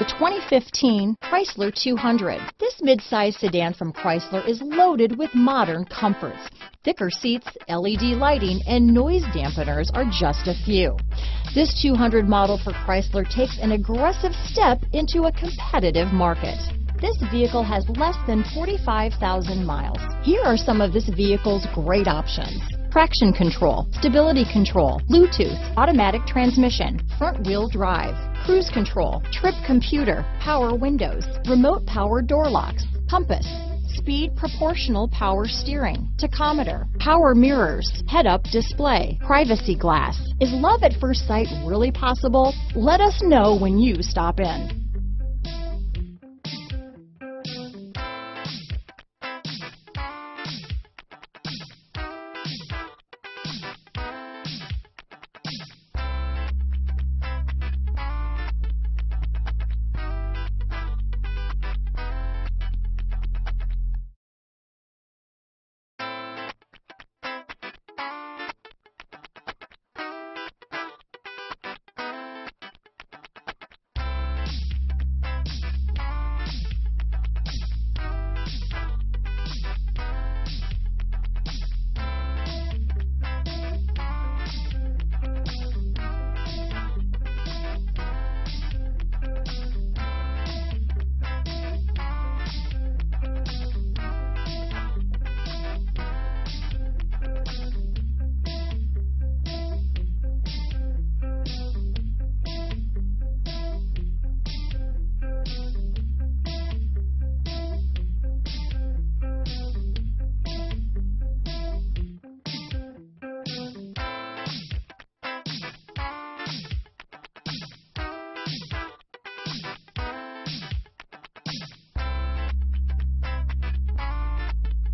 The 2015 Chrysler 200. This midsize sedan from Chrysler is loaded with modern comforts. Thicker seats, LED lighting, and noise dampeners are just a few. This 200 model for Chrysler takes an aggressive step into a competitive market. This vehicle has less than 45,000 miles. Here are some of this vehicle's great options. Traction control, stability control, Bluetooth, automatic transmission, front wheel drive, cruise control, trip computer, power windows, remote power door locks, compass, speed proportional power steering, tachometer, power mirrors, head-up display, privacy glass. Is love at first sight really possible? Let us know when you stop in.